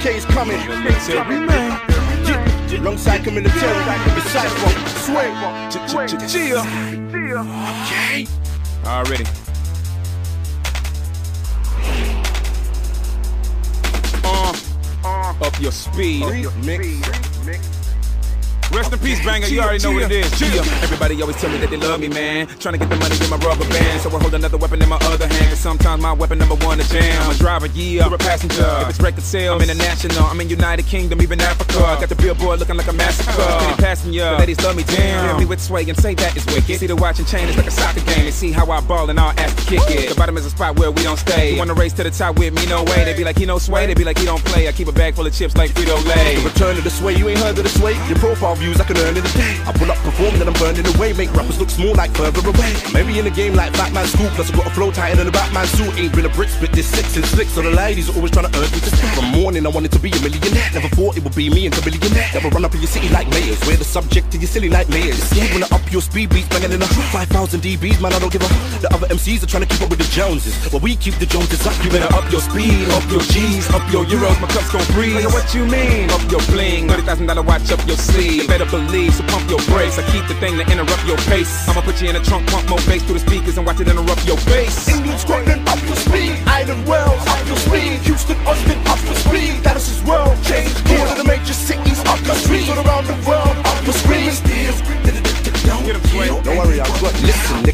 K's coming. Military man. Yeah, Alongside the military, the cypher, swing. Chill. Okay. Already. Uh, up your speed. Mix. Rest in peace, banger. You already know what it is. Yeah. Everybody always tell me that they love me, man. Trying to get the money in my rubber band. So I hold another weapon in my other hand. Cause sometimes my weapon number one is jam. I'm a driver, yeah. You're a passenger. If it's record sales, I'm international. I'm in United Kingdom, even Africa. Got the billboard looking like a massacre. Steady passing ya. The ladies love me, damn. Hit me with sway and say that is wicked. See the watch and chain is like a soccer game. And see how I ball and I'll ask to kick it. The bottom is a spot where we don't stay. You wanna race to the top with me? No way. They be like, he no sway. They be like, he don't play. I keep a bag full of chips like Frito Lay. Return to the sway, you ain't heard of the sway. Your profile views I can earn in a day. I pull up, perform, then I'm burning away. Make rappers look small like further away. Maybe in a game like Batman School, plus I got a flow tighter than a Batman suit. Ain't been a brick, spit this six and slick. So the ladies are always trying to urge me to stick. From morning, I wanted to be a millionaire. Never thought it would be me and Chamillionaire. Never run up in your city like mayors. We're the subject to your silly nightmares. You wanna up your speed beats, banging in a 5,000 dBs, man, I don't give a. The other MCs are trying to keep up with the Joneses. Well, we keep the Joneses up. You better up your speed, up your G's, up your euros. My cups gon' freeze. Nigga, what you mean? Up your bling, thirty thousand dollar watch up your sleeve. Better believe, so pump your brakes. I keep the thing to interrupt your pace. I'ma put you in a trunk, pump more bass through the speakers and watch it interrupt your bass. England, Scotland,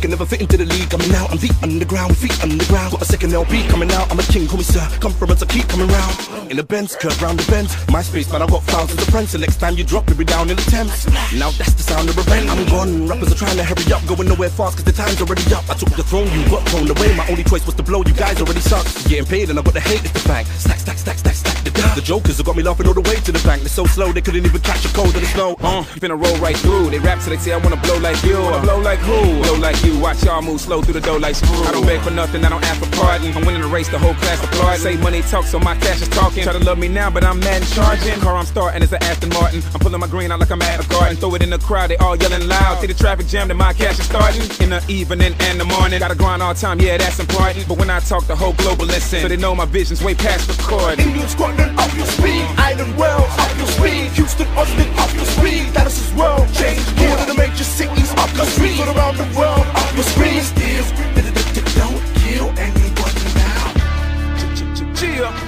can never fit into the league. Coming out, I'm the underground, feet underground. Got a second LP coming out. I'm a king, call me sir. Us, I keep coming round. In the Benz, curve round the bends. MySpace, man, I got thousands of friends. So next time you drop, you'll be down in the Thames. Now that's the sound of revenge. I'm gone. Rappers are trying to hurry up, going nowhere fast, cause the time's already up. I took the throne, you got thrown away. My only choice was to blow. You guys already suck. Getting paid, and I got the hate at the bank. Stack, stack, stack, stack, stack. The, the jokers have got me laughing all the way to the bank. They're so slow, they couldn't even catch a cold in the snow. Uh, you finna roll right through. They rap so they say I wanna blow like you. Wanna blow like who? Blow like you. Watch y'all move slow through the dough like screw. I don't beg for nothing, I don't ask for pardon. I'm winning the race, the whole class applaud. Say money talk, so my cash is talking. Try to love me now, but I'm mad and charging. Car I'm starting is an Aston Martin. I'm pulling my green out like I'm at a garden. Throw it in the crowd, they all yelling loud. See the traffic jam, then my cash is starting. In the evening and the morning. Gotta grind all time, yeah, that's important. But when I talk, the whole global listen. So they know my vision's way past recording. England, Scotland, up your speed. Ireland, Wales, up your speed. Houston, Austin, up your speed. Dallas is world change. All of the major cities, up your speed. Around the world,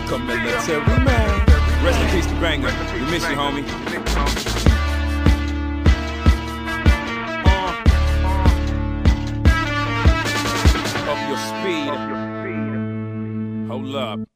Chamillitary man. Rest in peace to Banger. We miss you, homie. Uh. Up your speed. Hold up.